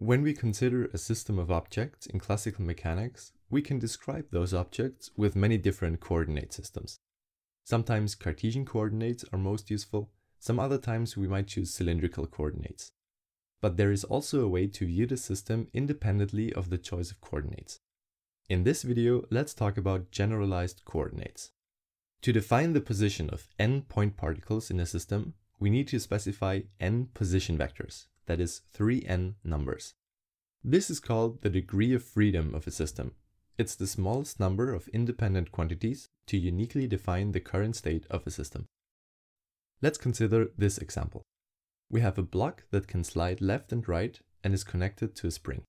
When we consider a system of objects in classical mechanics, we can describe those objects with many different coordinate systems. Sometimes Cartesian coordinates are most useful, some other times we might choose cylindrical coordinates. But there is also a way to view the system independently of the choice of coordinates. In this video, let's talk about generalized coordinates. To define the position of n point particles in a system, we need to specify n position vectors, that is 3n numbers. This is called the degree of freedom of a system. It's the smallest number of independent quantities to uniquely define the current state of a system. Let's consider this example. We have a block that can slide left and right and is connected to a spring.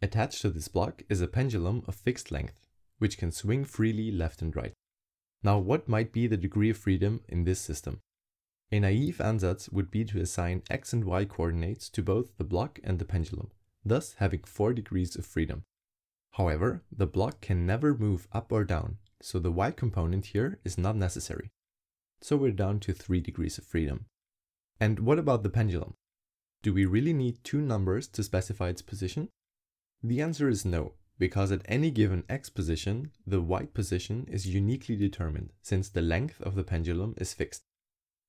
Attached to this block is a pendulum of fixed length, which can swing freely left and right. Now what might be the degree of freedom in this system? A naive ansatz would be to assign x and y coordinates to both the block and the pendulum, thus having 4 degrees of freedom. However, the block can never move up or down, so the y component here is not necessary. So we're down to 3 degrees of freedom. And what about the pendulum? Do we really need two numbers to specify its position? The answer is no, because at any given x position, the y position is uniquely determined since the length of the pendulum is fixed.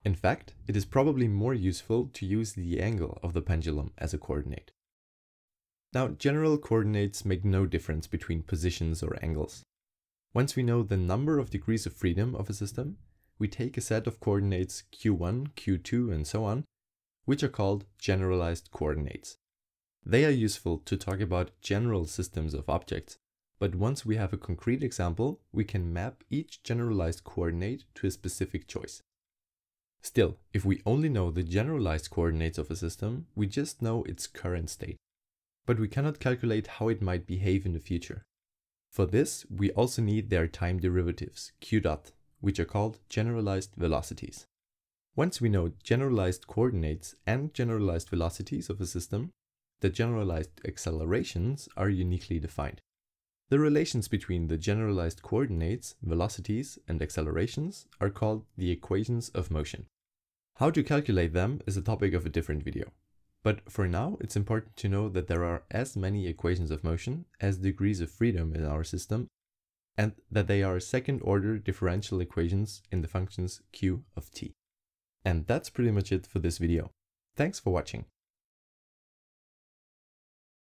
In fact, it is probably more useful to use the angle of the pendulum as a coordinate. Now, general coordinates make no difference between positions or angles. Once we know the number of degrees of freedom of a system, we take a set of coordinates q1, q2, and so on, which are called generalized coordinates. They are useful to talk about general systems of objects, but once we have a concrete example, we can map each generalized coordinate to a specific choice. Still, if we only know the generalized coordinates of a system, we just know its current state. But we cannot calculate how it might behave in the future. For this, we also need their time derivatives, q dot, which are called generalized velocities. Once we know generalized coordinates and generalized velocities of a system, the generalized accelerations are uniquely defined. The relations between the generalized coordinates, velocities, and accelerations are called the equations of motion. How to calculate them is a topic of a different video. But for now, it's important to know that there are as many equations of motion as degrees of freedom in our system, and that they are second order differential equations in the functions q of t. And that's pretty much it for this video. Thanks for watching.